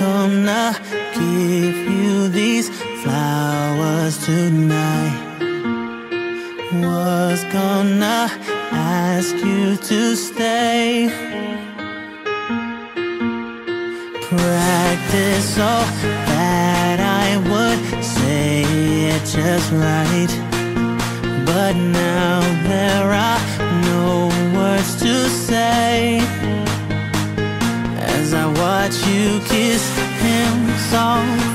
Gonna give you these flowers tonight. Was gonna ask you to stay? Practice so that I would say it just right. But now there are no words to say you kissed him soft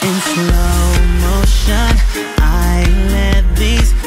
In slow motion, I let these